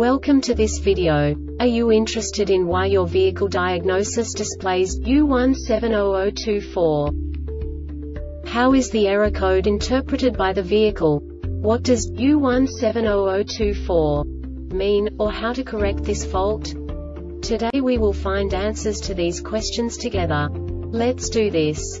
Welcome to this video. Are you interested in why your vehicle diagnosis displays U170024? How is the error code interpreted by the vehicle? What does U170024 mean, or how to correct this fault? Today we will find answers to these questions together. Let's do this.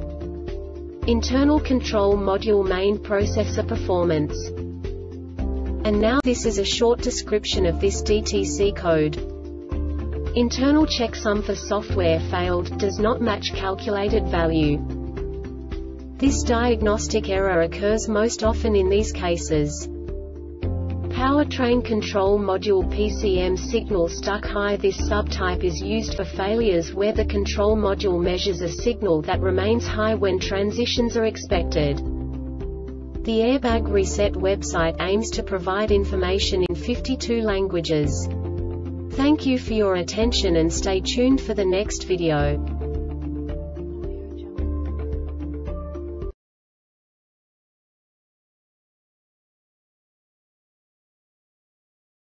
Internal Control Module Main Processor Performance. And now this is a short description of this DTC code. Internal checksum for software failed, does not match calculated value. This diagnostic error occurs most often in these cases. Powertrain Control Module PCM signal stuck high This subtype is used for failures where the control module measures a signal that remains high when transitions are expected. The Airbag Reset website aims to provide information in 52 languages. Thank you for your attention and stay tuned for the next video.